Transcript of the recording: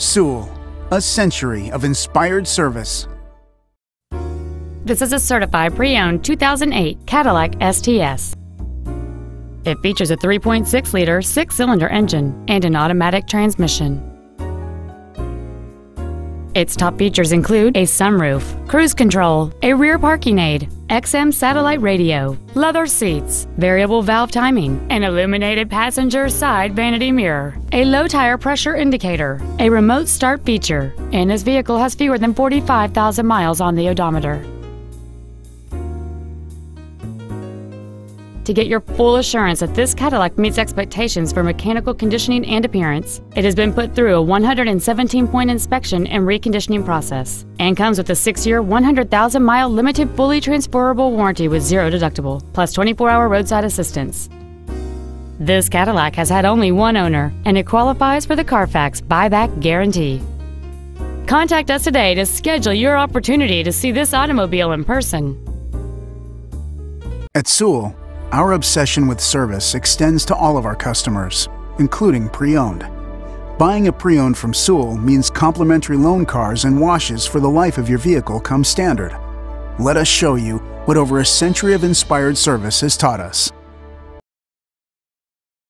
Sewell, a century of inspired service. This is a certified pre-owned 2008 Cadillac STS. It features a 3.6 liter six cylinder engine and an automatic transmission. Its top features include a sunroof, cruise control, a rear parking aid, XM satellite radio, leather seats, variable valve timing, an illuminated passenger side vanity mirror, a low tire pressure indicator, a remote start feature, and this vehicle has fewer than 45,000 miles on the odometer. To get your full assurance that this Cadillac meets expectations for mechanical conditioning and appearance, it has been put through a 117 point inspection and reconditioning process and comes with a 6 year, 100,000 mile limited fully transferable warranty with zero deductible, plus 24 hour roadside assistance. This Cadillac has had only one owner and it qualifies for the Carfax buyback guarantee. Contact us today to schedule your opportunity to see this automobile in person. At Sewell, our obsession with service extends to all of our customers, including pre-owned. Buying a pre-owned from Sewell means complimentary loan cars and washes for the life of your vehicle come standard. Let us show you what over a century of inspired service has taught us.